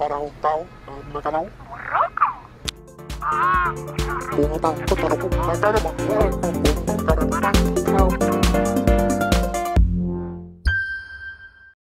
para o tal na canal. Puta.